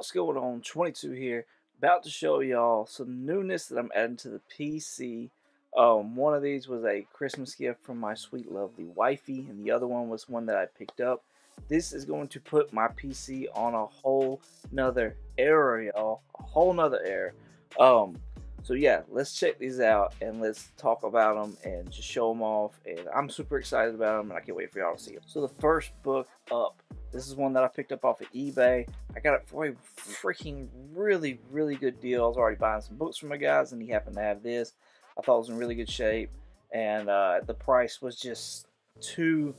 What's going on? 22 here, about to show y'all some newness that I'm adding to the PC. Um, one of these was a Christmas gift from my sweet lovely wifey, and the other one was one that I picked up. This is going to put my PC on a whole nother era, y'all. A whole nother era. Um, so yeah, let's check these out and let's talk about them and just show them off. And I'm super excited about them, and I can't wait for y'all to see them. So the first book up this is one that I picked up off of eBay. I got it for a freaking really, really good deal. I was already buying some books from my guys, and he happened to have this. I thought it was in really good shape, and uh, the price was just too,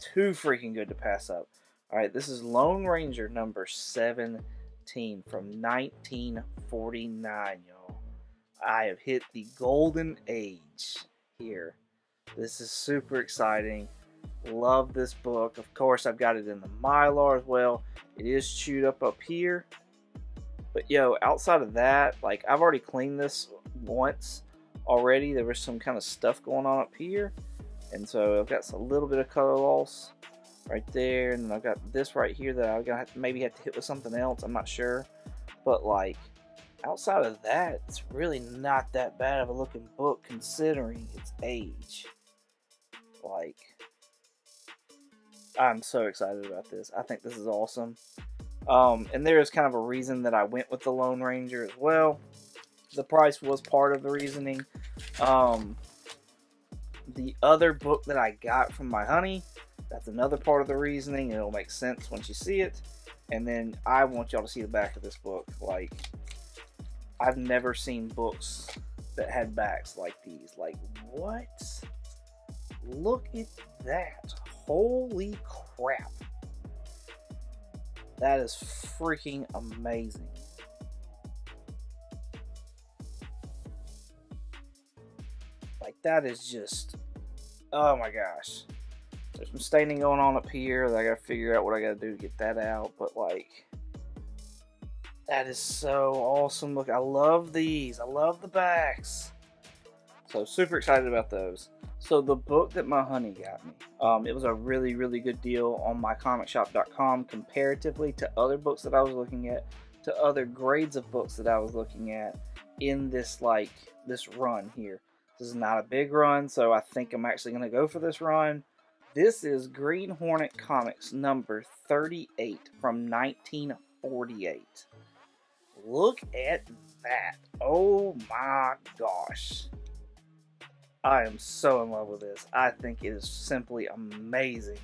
too freaking good to pass up. All right, this is Lone Ranger number 17 from 1949, y'all. I have hit the golden age here. This is super exciting. Love this book. Of course, I've got it in the Mylar as well. It is chewed up up here. But yo, outside of that, like I've already cleaned this once already. There was some kind of stuff going on up here. And so I've got a little bit of color loss right there. And I've got this right here that I'm going to maybe have to hit with something else. I'm not sure. But like, outside of that, it's really not that bad of a looking book considering its age. Like, I'm so excited about this. I think this is awesome. Um, and there is kind of a reason that I went with the Lone Ranger as well. The price was part of the reasoning. Um, the other book that I got from my honey, that's another part of the reasoning. It'll make sense once you see it. And then I want y'all to see the back of this book. Like, I've never seen books that had backs like these. Like, what? Look at that. Holy crap. That is freaking amazing. Like, that is just. Oh my gosh. There's some staining going on up here that I gotta figure out what I gotta do to get that out, but like. That is so awesome. Look, I love these. I love the backs. So, super excited about those. So the book that my honey got me, um, it was a really, really good deal on mycomicshop.com comparatively to other books that I was looking at, to other grades of books that I was looking at in this like this run here. This is not a big run, so I think I'm actually going to go for this run. This is Green Hornet Comics number 38 from 1948. Look at that. Oh my gosh. I am so in love with this. I think it is simply amazing.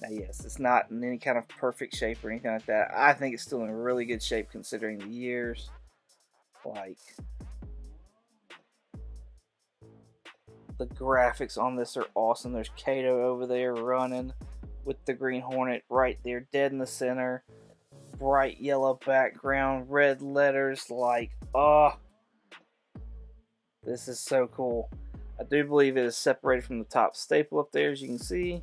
Now, yes, it's not in any kind of perfect shape or anything like that. I think it's still in really good shape considering the years. Like, the graphics on this are awesome. There's Kato over there running with the Green Hornet right there, dead in the center. Bright yellow background, red letters, like, oh, this is so cool. I do believe it is separated from the top staple up there, as you can see.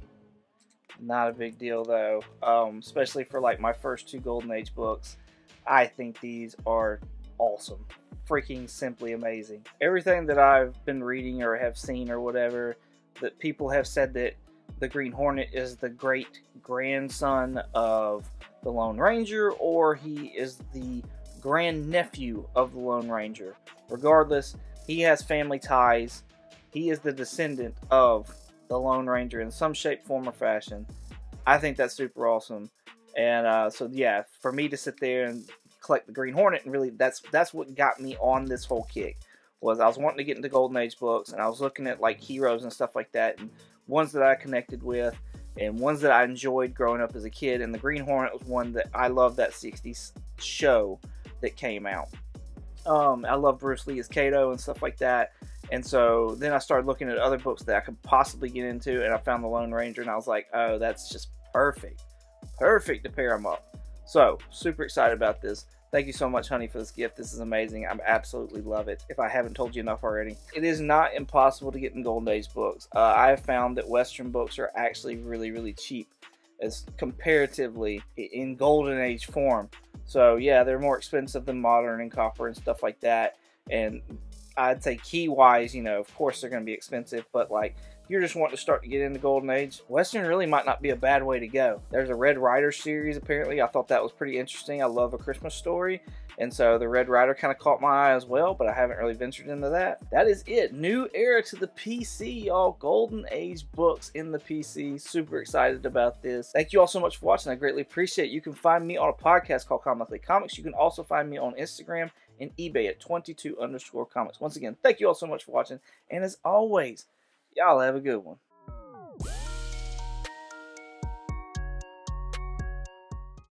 Not a big deal though, um, especially for like my first two Golden Age books. I think these are awesome. Freaking simply amazing. Everything that I've been reading or have seen or whatever, that people have said that the Green Hornet is the great grandson of the Lone Ranger or he is the grandnephew of the Lone Ranger. Regardless, he has family ties. He is the descendant of the Lone Ranger in some shape, form, or fashion. I think that's super awesome. And uh, so yeah, for me to sit there and collect the Green Hornet and really that's that's what got me on this whole kick was I was wanting to get into Golden Age books and I was looking at like heroes and stuff like that and ones that I connected with and ones that I enjoyed growing up as a kid and the Green Hornet was one that I loved that 60s show that came out. Um, I love Bruce Lee as Kato and stuff like that. And so then I started looking at other books that I could possibly get into, and I found The Lone Ranger, and I was like, oh, that's just perfect. Perfect to pair them up. So, super excited about this. Thank you so much, honey, for this gift. This is amazing. I absolutely love it. If I haven't told you enough already, it is not impossible to get in Golden Age books. Uh, I have found that Western books are actually really, really cheap, as comparatively in Golden Age form. So yeah, they're more expensive than modern and copper and stuff like that. And I'd say key wise, you know, of course they're going to be expensive, but like you're just wanting to start to get into Golden Age, Western really might not be a bad way to go. There's a Red Ryder series, apparently. I thought that was pretty interesting. I love A Christmas Story. And so the Red Ryder kind of caught my eye as well, but I haven't really ventured into that. That is it. New era to the PC, y'all. Golden Age books in the PC. Super excited about this. Thank you all so much for watching. I greatly appreciate it. You can find me on a podcast called Comically Comics. You can also find me on Instagram and eBay at 22 underscore comics. Once again, thank you all so much for watching. And as always, y'all have a good one.